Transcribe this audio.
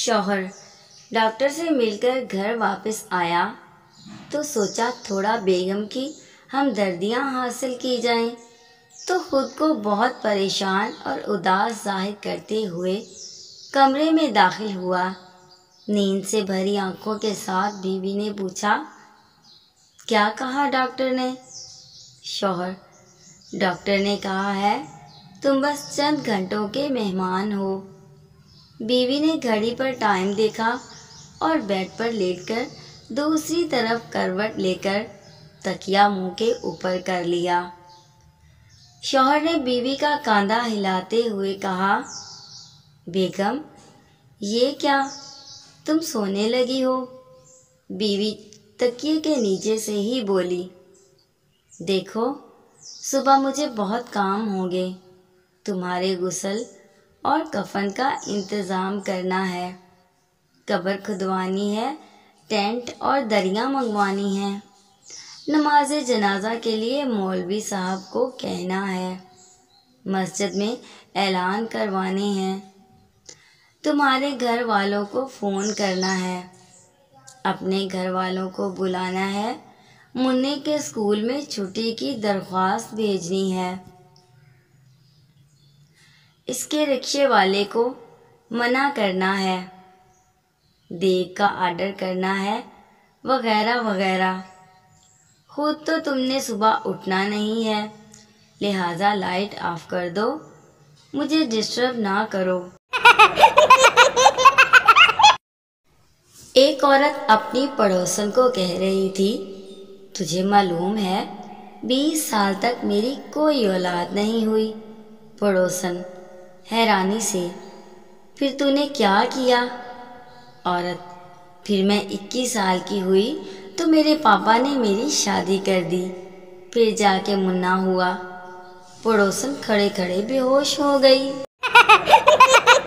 शौहर। डॉक्टर से मिलकर घर वापस आया तो सोचा थोड़ा बेगम की हम दर्दियाँ हासिल की जाएँ। तो खुद को बहुत परेशान और उदास ज़ाहिर करते हुए कमरे में दाखिल हुआ। नींद से भरी आँखों के साथ बीवी ने पूछा, क्या कहा डॉक्टर ने? शौहर, डॉक्टर ने कहा है, तुम बस चंद घंटों के मेहमान हो। बीवी ने घड़ी पर टाइम देखा और बेड पर लेटकर दूसरी तरफ़ करवट लेकर तकिया मुँह के ऊपर कर लिया। शौहर ने बीवी का कांधा हिलाते हुए कहा, बेगम, ये क्या? तुम सोने लगी हो? बीवी तकिए के नीचे से ही बोली, देखो, सुबह मुझे बहुत काम होंगे। तुम्हारे गुसल और कफन का इंतज़ाम करना है। कब्र खुदवानी है, टेंट और दरिया मंगवानी है। नमाज़ जनाजा के लिए मौलवी साहब को कहना है। मस्जिद में ऐलान करवाने हैं। तुम्हारे घर वालों को फ़ोन करना है। अपने घर वालों को बुलाना है। मुन्ने के स्कूल में छुट्टी की दरख्वास्त भेजनी है। इसके रिक्शे वाले को मना करना है देग का आर्डर करना है, वगैरह वगैरह। खुद तो तुमने सुबह उठना नहीं है, लिहाजा लाइट ऑफ़ कर दो, मुझे डिस्टर्ब ना करो। एक औरत अपनी पड़ोसन को कह रही थी, तुझे मालूम है, बीस साल तक मेरी कोई औलाद नहीं हुई, पड़ोसन। हैरानी से। फिर तूने क्या किया? औरत, फिर मैं इक्कीस साल की हुई तो मेरे पापा ने मेरी शादी कर दी। फिर जाके मुन्ना हुआ। पड़ोसन खड़े खड़े बेहोश हो गई।